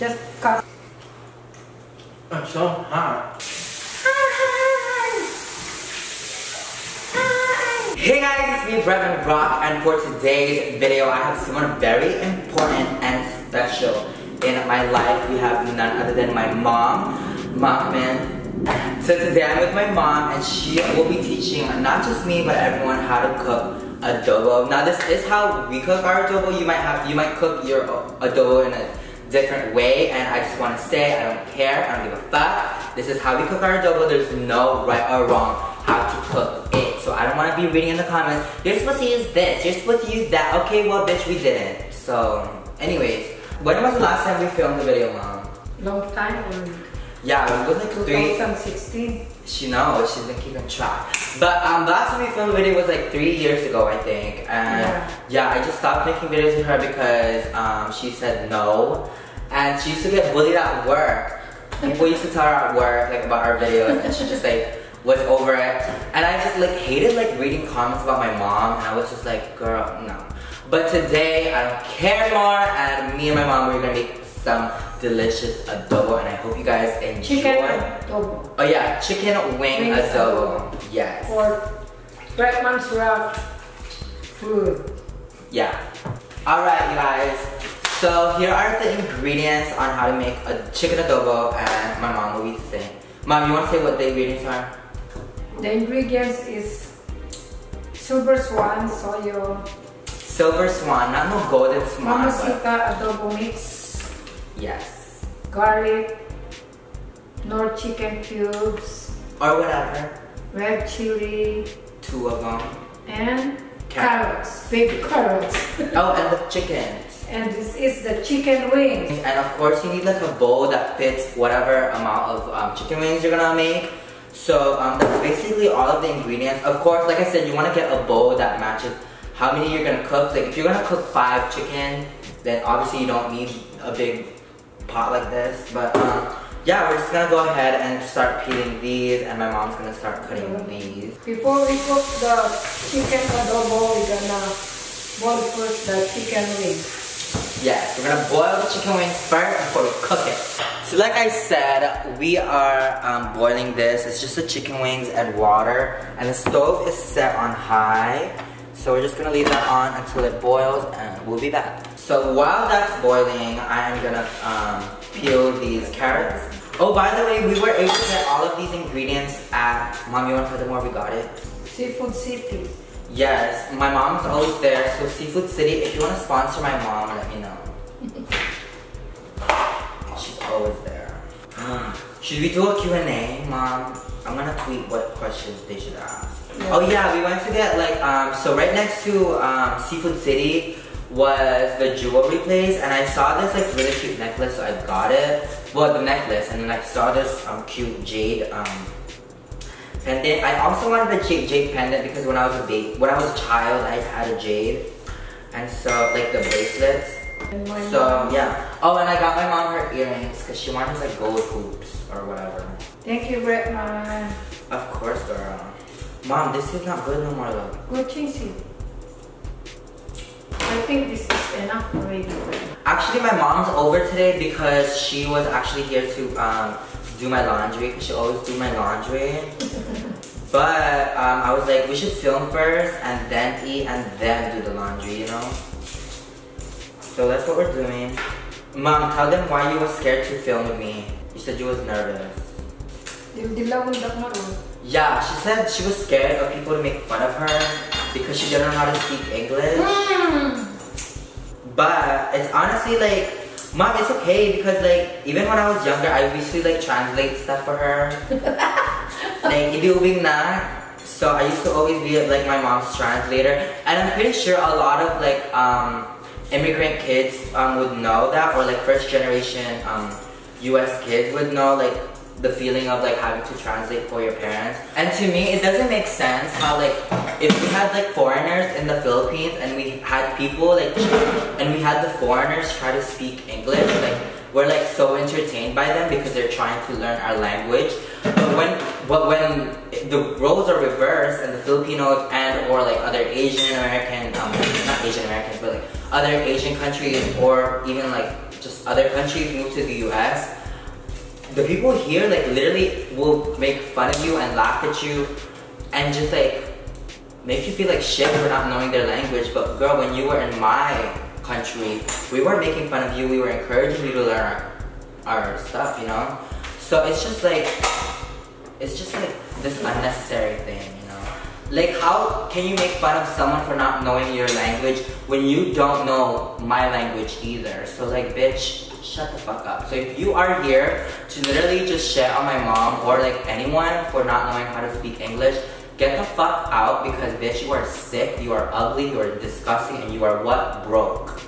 Just cut. I'm so hot. Hey guys, it's me, Bretman Rock, and for today's video, I have someone very important and special in my life. We have none other than my mom, Mom, So today I'm with my mom, and she will be teaching not just me, but everyone how to cook adobo. Now this is how we cook our adobo. You might have, you might cook your adobo in a different way and I just want to say I don't care, I don't give a fuck. This is how we cook our adobo. There's no right or wrong how to cook it. So I don't want to be reading in the comments, you're supposed to use this, you're supposed to use that. Okay, well bitch, we didn't. So anyways, when was the last time we filmed the video, mom? Long time or yeah, it was like three. 2016. She knows, she's been keeping track. But um, the last time we filmed a video was like three years ago, I think. And yeah, yeah I just stopped making videos with her because um, she said no. And she used to get bullied at work. People used to tell her at work like about our videos and she just like was over it. And I just like hated like reading comments about my mom and I was just like, girl, no. But today I don't care more and me and my mom we're gonna make some delicious adobo and I hope you guys enjoy. Chicken adobo. Oh yeah, chicken wing Wings adobo. adobo. Yes. Or Bretman's Rock food. Yeah. Alright you guys. So here are the ingredients on how to make a chicken adobo and my mom will be saying. Mom, you want to say what the ingredients are? The ingredients is silver swan, soyo. Silver swan, not no golden swan. Mama Sita adobo mix Yes. Garlic, Knorr chicken cubes. Or whatever. Red chili. Two of them. And carrots, baby carrots. oh, and the chicken. And this is the chicken wings. And of course, you need like a bowl that fits whatever amount of um, chicken wings you're gonna make. So um, that's basically all of the ingredients. Of course, like I said, you want to get a bowl that matches how many you're gonna cook. Like if you're gonna cook five chicken, then obviously you don't need a big pot like this. But um, yeah, we're just gonna go ahead and start peeling these and my mom's gonna start cutting mm -hmm. these. Before we cook the chicken adobo, we're gonna boil first the chicken wings. Yes, we're gonna boil the chicken wings first before we cook it. So like I said, we are um, boiling this. It's just the chicken wings and water. And the stove is set on high. So we're just gonna leave that on until it boils and we'll be back. So while that's boiling, I am gonna um, peel these carrots. Oh, by the way, we were able to get all of these ingredients at, Mom, you wanna tell them where we got it? Seafood City. Yes, my mom's always there, so Seafood City, if you wanna sponsor my mom, always there. Mm. Should we do a Q&A, Mom? I'm gonna tweet what questions they should ask. Yeah. Oh yeah, we went to get like, um, so right next to um, Seafood City was the jewelry place and I saw this like really cute necklace so I got it. Well, the necklace and then I saw this um, cute jade um, pendant. I also wanted the jade, jade pendant because when I was a baby, when I was a child, I had a jade. And so, like the bracelets. So, yeah. Oh, and I got my mom her earrings because she wanted like gold hoops or whatever. Thank you, Bretman. Of course, girl. Mom, this is not good no more though. Good cheesy. I think this is enough already. Actually, my mom's over today because she was actually here to um, do my laundry. She always do my laundry. but um, I was like, we should film first and then eat and then do the laundry, you know? So that's what we're doing. Mom, tell them why you were scared to film with me. You said you was nervous. Yeah, she said she was scared of people to make fun of her because she didn't know how to speak English. Mm. But it's honestly like, mom, it's okay because like, even when I was younger, I used to like translate stuff for her. like, if you ibig na. So I used to always be like my mom's translator. And I'm pretty sure a lot of like um, immigrant kids um, would know that or like first generation um, US kids would know like the feeling of like having to translate for your parents. And to me, it doesn't make sense how like if we had like foreigners in the Philippines and we had people like and we had the foreigners try to speak English, like we're like so entertained by them because they're trying to learn our language. But when but when the roles are reversed and the Filipinos and or like other Asian American um, not Asian Americans but like other Asian countries or even like just other countries move to the US, the people here like literally will make fun of you and laugh at you and just like make you feel like shit for not knowing their language. But girl, when you were in my country, we were making fun of you, we were encouraging you to learn our, our stuff, you know? So it's just like it's just like this unnecessary thing, you know? Like how can you make fun of someone for not knowing your language when you don't know my language either? So like bitch, shut the fuck up. So if you are here to literally just shit on my mom or like anyone for not knowing how to speak English, get the fuck out because bitch you are sick, you are ugly, you are disgusting, and you are what? Broke.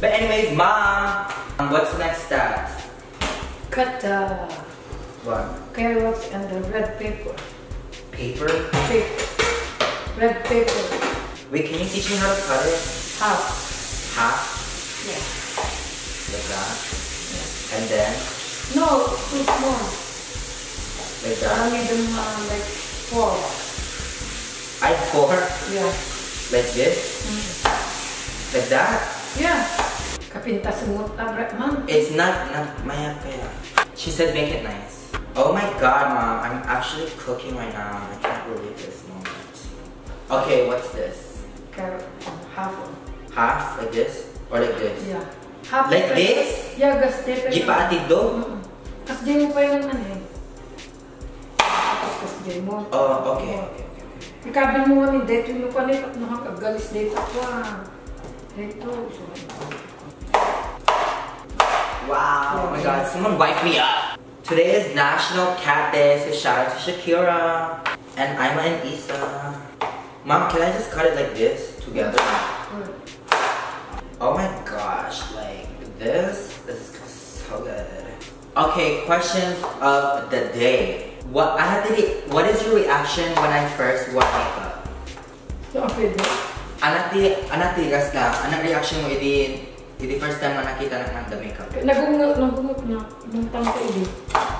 But anyways, mom, what's the next step? Cut the What? carrots and the red paper. Paper? Paper. Red paper. Wait, can you teach me how to cut it? Half. Half, Yeah. like that. yeah. And then, No, too small. like I that. need them uh, like four. I four, Yeah. like this, Mm. like that. Yeah. Kapinta semut man. It's not, not, maya kaya. She said make it nice. Oh my god, mom, I'm actually cooking right now. I can't believe this moment. Okay, what's this? Carrot. Half. of- Half, like this? Or like this? Yeah. Half Like this? Yeah, gas tape. Di pa atid do? Mm-mm. Mo pa yun man eh. Tapos kas mo. Oh, okay, okay, dito yung nito nakakagalis dito pa. Ah, dito. So, Wow, oh my god, someone wipe me up. Today is National Cat Day, so shout out to Shakira. And Ima and Isa. Mom, can I just cut it like this together? Oh my gosh, like this is so good. Okay, questions of the day. What I what is your reaction when I first wore makeup? Anak di anak di gas na, anong reaction mo idi idi first time na nakita na ng the makeup? Eh, nagungot, nagungot na. Nung tangka ini.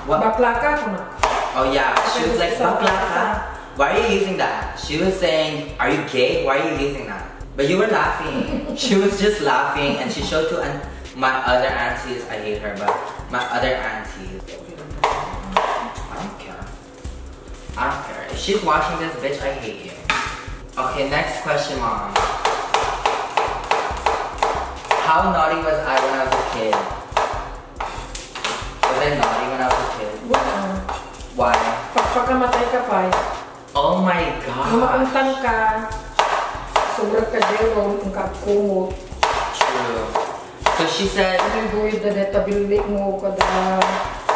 What? Bakla ka ko na. Oh yeah, she was like, "Bakla ka? Why are you using that?" She was saying, "Are you gay? Why are you using that?" But you were laughing. she was just laughing, and she showed to an- my other aunties. I hate her, but my other aunties. I don't care. I don't care. If she's watching this, bitch, I hate you. Okay, next question, mom. How naughty was I when I was a kid? Was I naughty when I was a kid? Wala. Why? Pag pagkamatay ka pa, Oh my god. Umaangtang ka, sobrang ka dero, ang kakumot. True. So she said, Ang buwid na deta bilili mo kada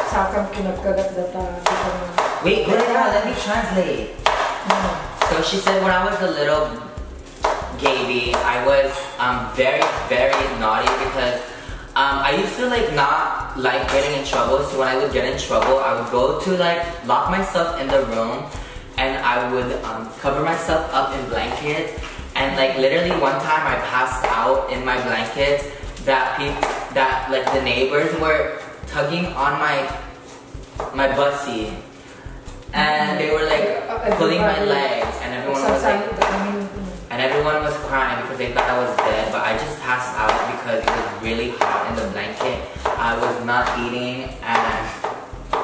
sakang kinagkagat data. Di ka na. Wait, yeah, let me translate. So she said when I was a little baby, I was um, very, very naughty because um, I used to like not like getting in trouble. So when I would get in trouble, I would go to like lock myself in the room and I would um, cover myself up in blankets. And like literally one time I passed out in my blanket that peop that like the neighbors were tugging on my my bussy. And they were like pulling my legs and everyone was like Sasali ka namin. and everyone was crying because they thought I was dead, but I just passed out because it was really hot in the blanket. I was not eating, and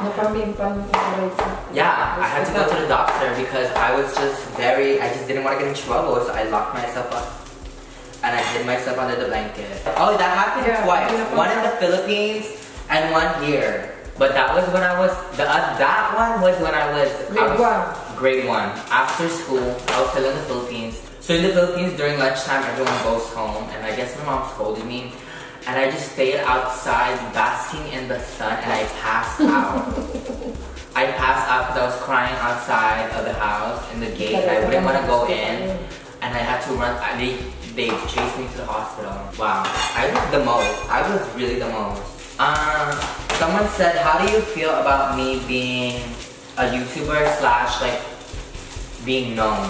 Napamimpan yung operation. yeah, I had to go to the doctor because I was just very, I just didn't want to get in trouble, so I locked myself up and I hid myself under the blanket. Oh, that happened Yeah, twice. One in the Philippines and one here. But that was when I was the uh, that one was when I was I Grade was- one. grade one. After school, I was still in the Philippines. So in the Philippines, during lunchtime, everyone goes home, and I guess my mom scolded me, and I just stayed outside basking in the sun, and I passed out. I passed out because I was crying outside of the house in the gate. and I wouldn't want to go in, and I had to run. I, they they chased me to the hospital. Wow, I was the most. I was really the most. Um, someone said, "How do you feel about me being a YouTuber slash like being known?"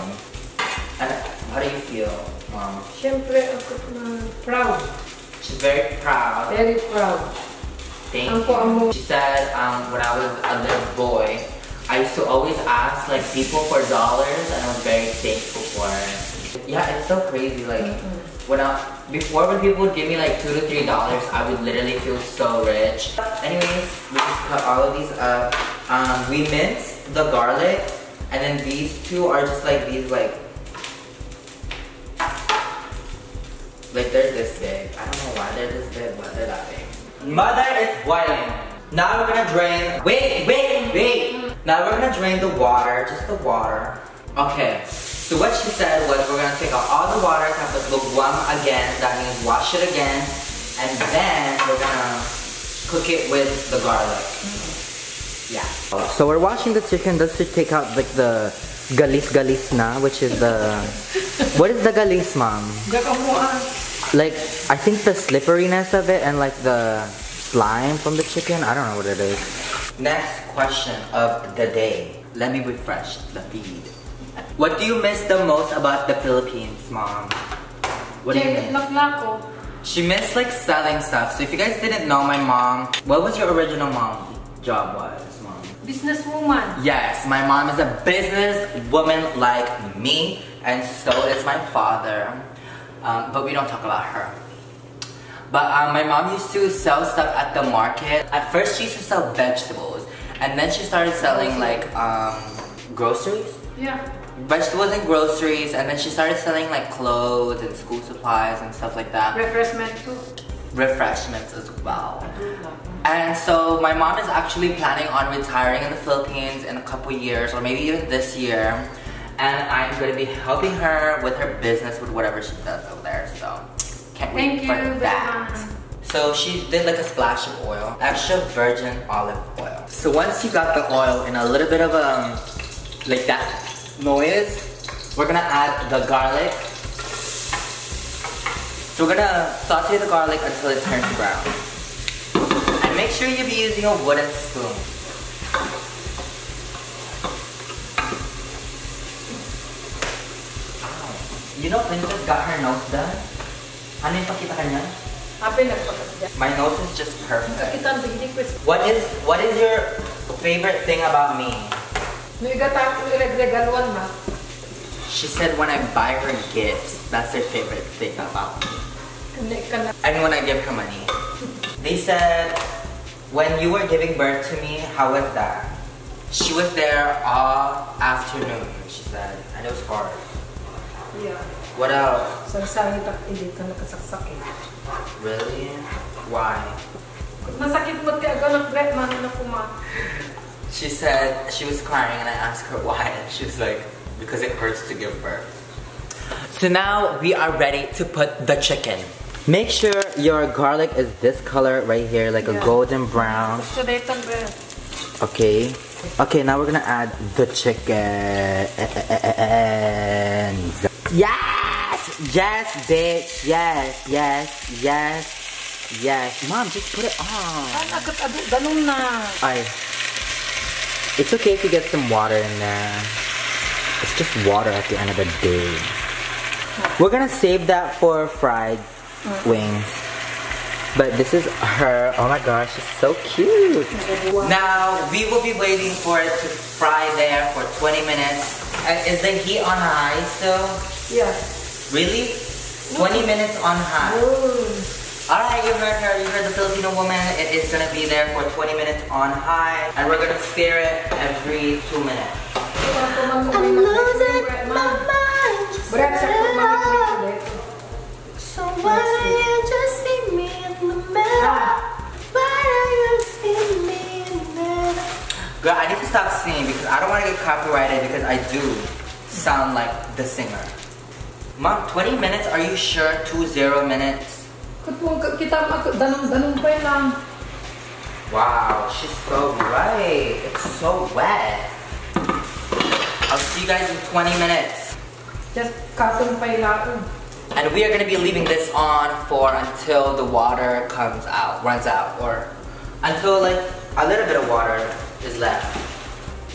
And how do you feel, mom? Siyempre, ako na proud. She's very proud. Very proud. Thank you. She said um, when I was a little boy, I used to always ask like people for dollars, and I was very thankful for it. Yeah, it's so crazy. Like when I before when people would give me like two to three dollars, I would literally feel so rich. Anyways, we just cut all of these up. Um, we mince the garlic, and then these two are just like these like like they're this big. I don't know why they're this big, but they're that big. Mother is boiling. Now we're gonna drain. Wait, wait, wait. Now we're gonna drain the water, just the water. Okay. So what she said was we're gonna take out all the water, tapos lugwam again. That means wash it again, and then we're gonna cook it with the garlic. Mm-hmm. Yeah. So we're washing the chicken just to take out like the galis galis na, which is the what is the galis, mom? Like I think the slipperiness of it and like the slime from the chicken. I don't know what it is. Next question of the day. Let me refresh the feed. What do you miss the most about the Philippines, mom? What do you miss? She missed like selling stuff. So if you guys didn't know my mom, what was your original mom job was, mom? Businesswoman. Yes, my mom is a business woman like me, and so is my father. Um, but we don't talk about her. But um, my mom used to sell stuff at the market. At first, she used to sell vegetables, and then she started selling like um, groceries Yeah. Vegetables and groceries and then she started selling like clothes and school supplies and stuff like that. Refreshment too. refreshments as well. Mm-hmm. And so my mom is actually planning on retiring in the philippines in a couple years or maybe even this year. And i'm going to be helping her with her business with whatever she does over there so can't wait Thank for you, that. So she did like a splash of oil, extra virgin olive oil. So once you got the oil in a little bit of a, like that noise, we're gonna add the garlic. So we're gonna saute the garlic until it turns brown. And make sure you be using a wooden spoon. You know Princess got her nose done? Ano yung pakita nagpakasya. My nose is just perfect. Kita ang bigdi ko. What is what is your favorite thing about me? She said when I buy her gifts, that's her favorite thing about me. Kani ka na. And when I give her money. They said when you were giving birth to me, how was that? She was there all afternoon, she said, and it was hard. Yeah. What else? Sarsangit at hindi ka nakasaksakit. Really? Why? Kung masakit mo ti aga ng breath man na kuma. She said she was crying and I asked her why and she was like, because it hurts to give birth. So now we are ready to put the chicken. Make sure your garlic is this color right here, like a golden brown. So dayton breath. Okay. Okay, now we're gonna add the chicken. Yes! Yes, bitch. Yes, yes, yes, yes. Mom, just put it on. Ano agad ado ganun na. I. It's okay if you get some water in there. It's just water at the end of the day. We're gonna save that for fried wings. But this is her. Oh my gosh, she's so cute. Now we will be waiting for it to fry there for 20 minutes. Uh, Is the heat on high still? Yeah. Really? 20 minutes on high. Alright, you heard her, you heard the Filipino woman. It is gonna be there for 20 minutes on high, and we're gonna stir it every two minutes. I'm losing my mind. So why you just see me in the middle? Why don't you see me in the? Girl, I need to stop singing because I don't wanna get copyrighted because I do sound like the singer. Mom, 20 minutes? Are you sure? Two zero minutes? Kita danong-danong pa lang. Wow, she's so right. It's so wet. I'll see you guys in 20 minutes. Just katong pa lang. And we are gonna be leaving this on for until the water comes out, runs out, or until like a little bit of water is left.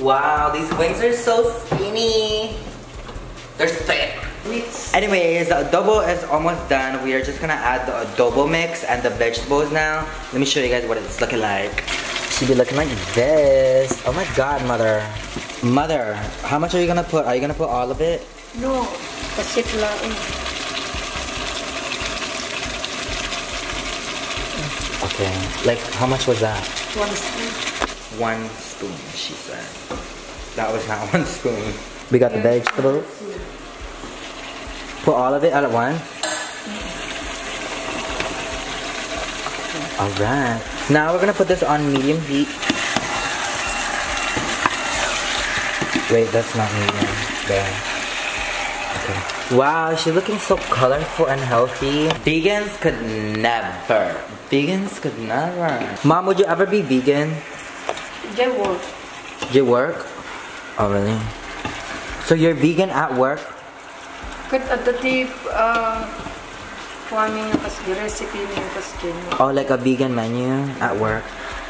Wow, these wings are so skinny. They're thick. Anyways, the adobo is almost done. We are just gonna add the adobo mix and the vegetables now. Let me show you guys what it's looking like. Should be looking like this. Oh my god, mother. Mother, how much are you gonna put? Are you gonna put all of it? No, pasit laing. Okay. Like, how much was that? One spoon. One spoon, she said. That was not one spoon. We got the vegetables. Put all of it all at once. Alright. Now we're gonna put this on medium heat. Wait, that's not medium. There. Okay. Wow, she's looking so colorful and healthy. Vegans could never. Vegans could never. Mom, would you ever be vegan? They work. You work? Oh, really? So you're vegan at work? Kat at the tip, uh, farming yung kas recipe niya kas. Oh, like a vegan menu at work.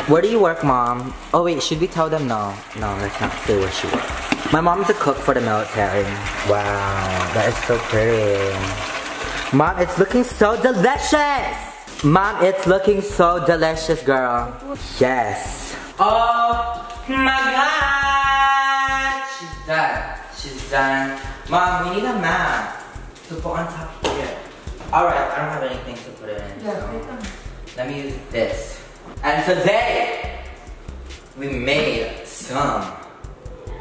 Where do you work, mom? Oh wait, should we tell them? No, no, let's not say where she works. My mom's a cook for the military. Wow, that is so pretty. Mom, it's looking so delicious. Mom, it's looking so delicious, girl. Yes. Oh my God, she's done. She's done. Mom, we need a mat to put on top here. All right, I don't have anything to put it in. Yeah, so- let me use this. And today, we made some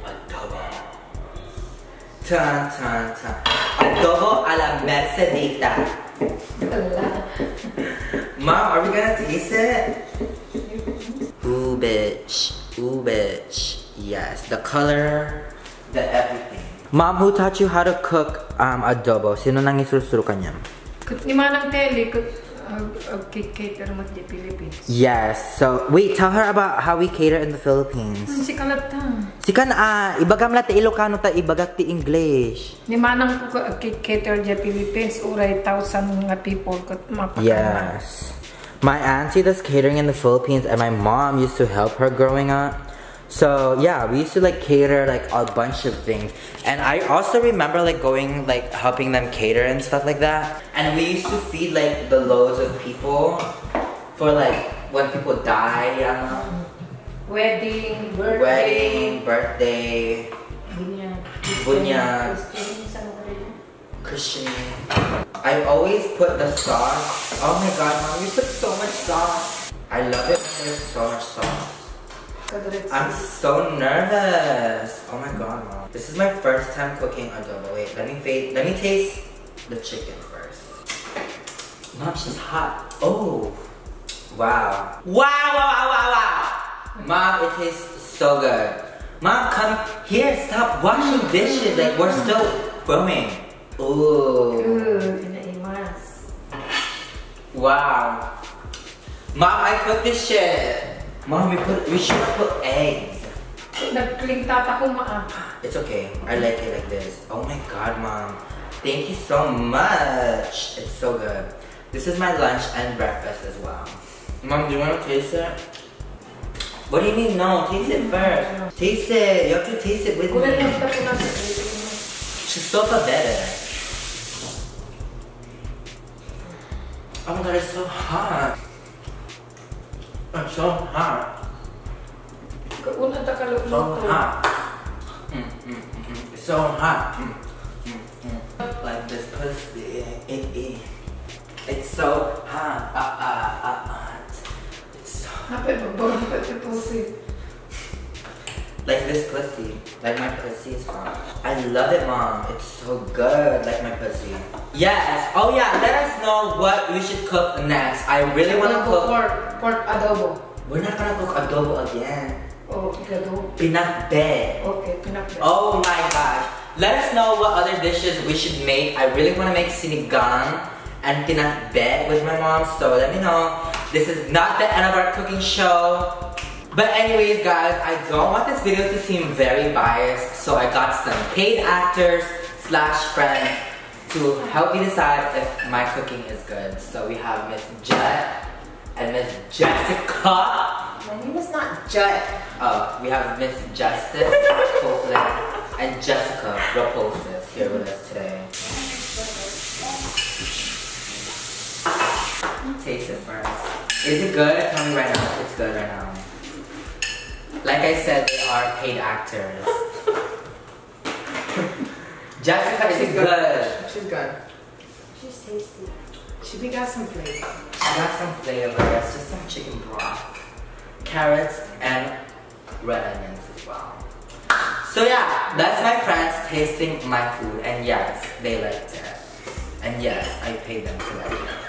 adobo. Tan, tan, tan. Adobo a la mercedita. Mom, are we gonna taste it? Ooh, bitch. Ooh, bitch. Yes, the color, the everything. Mom, who taught you how to cook um, adobo? Sino nang isusuro kanya? Kat ni manang tele, kat uh, cater mo di Philippines. Yes. So, wait, tell her about how we cater in the Philippines. Si kalat ta. Sikan ah, ibagam la ti Ilocano ta ibagak ti English. Ni manang cater di Philippines, uray thousand nga people kat mapakaman. Yes. My auntie does catering in the Philippines and my mom used to help her growing up. So yeah, we used to like cater like a bunch of things. And I also remember like going like helping them cater and stuff like that. And we used to feed like the loads of people for like when people die, yeah. Wedding, birthday. Wedding, birthday, Bunyag. Bunyag. Christian, saan mo rin? Christian. I always put the sauce. Oh my god, mom, you put so much sauce. I love it when there's so much sauce. I'm so nervous. Oh my god, mom. This is my first time cooking adobo. Wait, let me let me taste the chicken first. Mom, she's hot. Oh. Wow. Wow, wow, wow, wow, wow. Mom, it tastes so good. Mom, come here. Stop washing dishes. Like, we're still filming. Ooh. Pinaimas. Wow. Mom, I cooked this shit. Mom, we put we should put eggs. Nagkling tata ko maa. It's okay. I like it like this. Oh my god, mom. Thank you so much. It's so good. This is my lunch and breakfast as well. Mom, do you want to taste it? What do you mean no? Taste it first. Taste it. You have to taste it with me. yung tapo natin. She's so better. Oh my god, it's so hot. It's so hot. So hot. Mm, mm, mm, mm. It's so hot. Like this pussy. It, it, it's so hot. Uh, uh, uh, hot. It's so patipusi. Like this pussy. Like my pussy is hot. I love it, mom. It's so good. Like my pussy. Yes. Oh yeah. Let us know what we should cook next. I really want to cook. pork, pork adobo. We're not gonna cook adobo again. Oh, adobo. Pinakbe. Okay, pinakbet. Oh my gosh. Let us know what other dishes we should make. I really want to make sinigang and pinakbet with my mom, so let me know. This is not the end of our cooking show. But anyways, guys, I don't want this video to seem very biased, so I got some paid actors slash friends to help me decide if my cooking is good. So we have Miss Jet and Miss Jessica. My name is not Judd. Uh, we have Miss Justice Copeland and Jessica Raposis here with us today. Taste it first. Is it good? Tell me right now if it's good right now. Like I said, they are paid actors. Jessica, is it good? She's good. She's tasty. She be got some flavor. She got some flavor. It's just some chicken broth, carrots, and red onions as well. So yeah, that's my friends tasting my food, and yes, they liked it. And yes, I paid them to like it.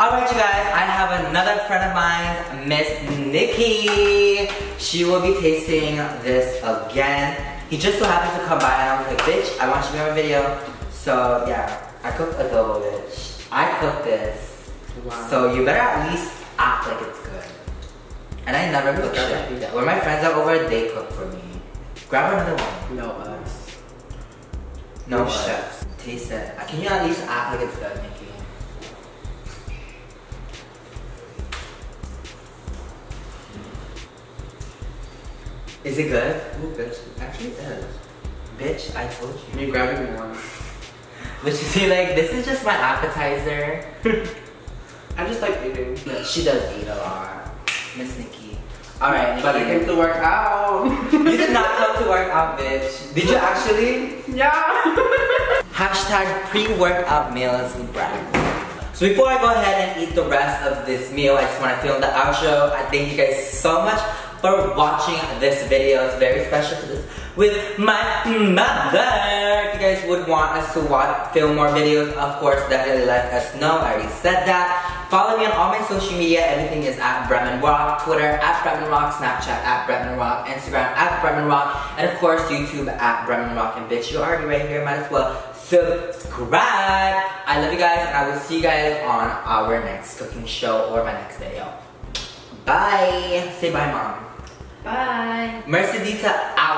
Alright you guys, I have another friend of mine, Miss Nikki. She will be tasting this again. He just so happens to come by and I was like, bitch, I want you to be on my video. So yeah, I cooked adobo, bitch. I cooked this. Wow. So you better at least act like it's good. And I never cook shit. that. When my friends are over, they cook for me. Grab another one. no us. No chefs. Taste it. Can you at least act like it's good, Nikki? Is it good? Ooh, bitch. Actually, it is. Bitch, I told you. Me grabbing one. But you see, like, this is just my appetizer. I just like eating. But she does eat a lot. Miss Nikki. Alright, But I came to work out. You did not come to work out, bitch. Did you actually? yeah. Hashtag pre-workout meals with Brad. So before I go ahead and eat the rest of this meal, I just want to film the outro. I thank you guys so much for watching this video. It's very special to this with my mother. If you guys would want us to watch, film more videos, of course, definitely let us know. I already said that. Follow me on all my social media. Everything is at Bretman Rock. Twitter at Bretman Rock. Snapchat at Bretman Rock. Instagram at Bretman Rock. And of course, YouTube at Bretman Rock. And bitch, you're already right here. Might as well subscribe. I love you guys, and I will see you guys on our next cooking show or my next video. Bye. Say bye, mom. Bye. Mercedita out.